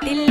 Martín